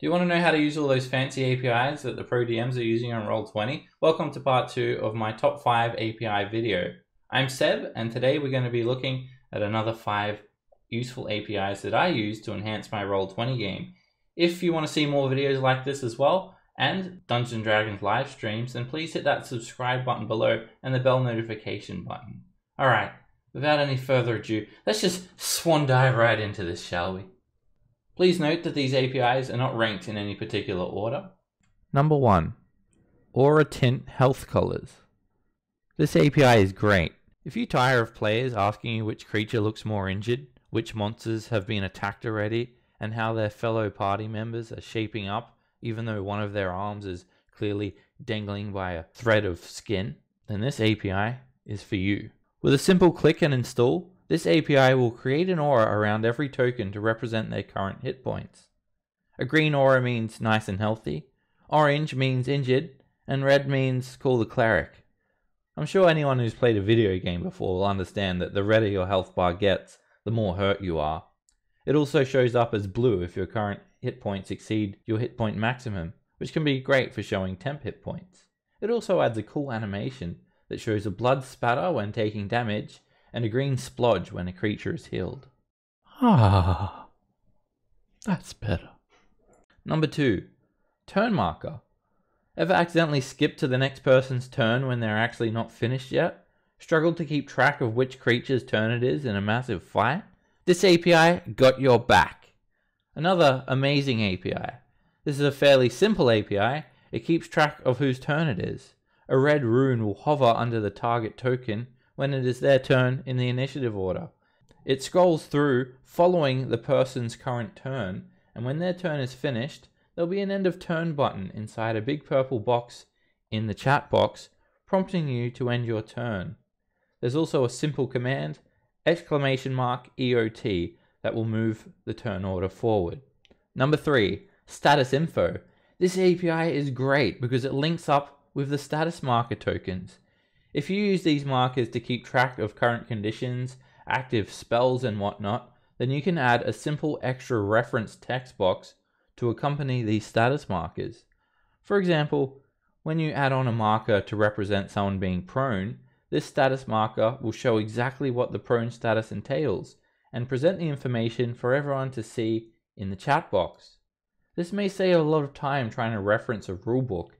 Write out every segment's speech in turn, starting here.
Do you want to know how to use all those fancy APIs that the pro DMs are using on Roll20? Welcome to part two of my top five API video. I'm Seb, and today we're going to be looking at another five useful APIs that I use to enhance my Roll20 game. If you want to see more videos like this as well, and Dungeons & Dragons live streams, then please hit that subscribe button below and the bell notification button. Alright, without any further ado, let's just swan dive right into this, shall we? Please note that these APIs are not ranked in any particular order. Number 1. Aura Tint Health Colors. This API is great. If you tire of players asking you which creature looks more injured, which monsters have been attacked already, and how their fellow party members are shaping up, even though one of their arms is clearly dangling by a thread of skin, then this API is for you. With a simple click and install, this API will create an aura around every token to represent their current hit points. A green aura means nice and healthy, orange means injured, and red means call the cleric. I'm sure anyone who's played a video game before will understand that the redder your health bar gets, the more hurt you are. It also shows up as blue if your current hit points exceed your hit point maximum, which can be great for showing temp hit points. It also adds a cool animation that shows a blood spatter when taking damage and a green splodge when a creature is healed. Ah, that's better. Number two, turn marker. Ever accidentally skip to the next person's turn when they're actually not finished yet? Struggled to keep track of which creature's turn it is in a massive fight? This API got your back. Another amazing API. This is a fairly simple API. It keeps track of whose turn it is. A red rune will hover under the target token when it is their turn in the initiative order. It scrolls through following the person's current turn, and when their turn is finished, there'll be an end of turn button inside a big purple box in the chat box, prompting you to end your turn. There's also a simple command, exclamation mark EOT, that will move the turn order forward. Number three, status info. This API is great because it links up with the status marker tokens. If you use these markers to keep track of current conditions, active spells and whatnot, then you can add a simple extra reference text box to accompany these status markers. For example, when you add on a marker to represent someone being prone, this status marker will show exactly what the prone status entails and present the information for everyone to see in the chat box. This may save a lot of time trying to reference a rulebook,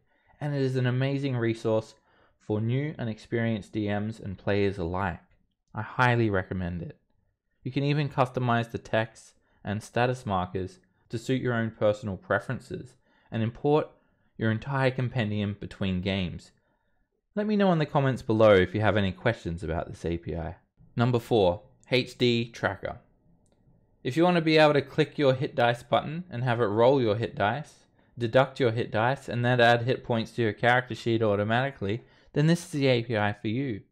and it is an amazing resource for new and experienced DMs and players alike. I highly recommend it. You can even customize the text and status markers to suit your own personal preferences and import your entire compendium between games. Let me know in the comments below if you have any questions about this API. Number 4. HD Tracker. If you want to be able to click your hit dice button and have it roll your hit dice, deduct your hit dice, and then add hit points to your character sheet automatically, then this is the API for you.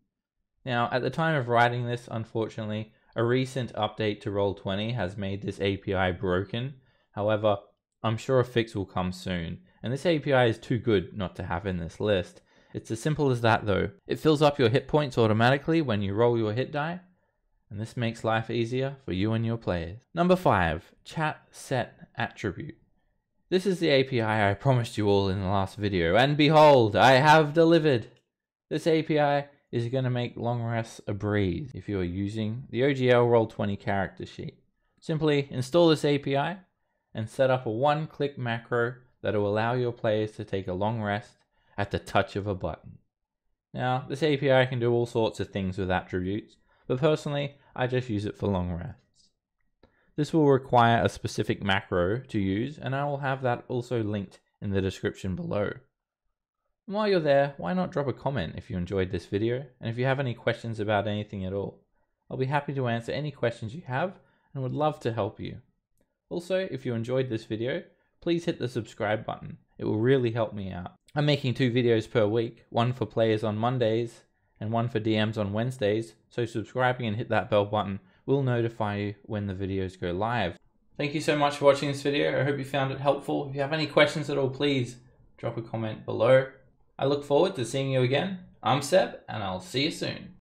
Now, at the time of writing this, unfortunately, a recent update to Roll20 has made this API broken. However, I'm sure a fix will come soon, and this API is too good not to have in this list. It's as simple as that though. It fills up your hit points automatically when you roll your hit die, and this makes life easier for you and your players. Number 5. Chat Set Attribute. This is the API I promised you all in the last video, and behold, I have delivered! This API is going to make long rests a breeze if you are using the OGL Roll20 character sheet. Simply install this API and set up a one-click macro that will allow your players to take a long rest at the touch of a button. Now, this API can do all sorts of things with attributes, but personally, I just use it for long rests. This will require a specific macro to use, and I will have that also linked in the description below. And while you're there, why not drop a comment if you enjoyed this video and if you have any questions about anything at all. I'll be happy to answer any questions you have and would love to help you. Also, if you enjoyed this video, please hit the subscribe button. It will really help me out. I'm making two videos per week, one for players on Mondays and one for DMs on Wednesdays, so subscribing and hit that bell button will notify you when the videos go live. Thank you so much for watching this video. I hope you found it helpful. If you have any questions at all, please drop a comment below. I look forward to seeing you again. I'm Seb, and I'll see you soon.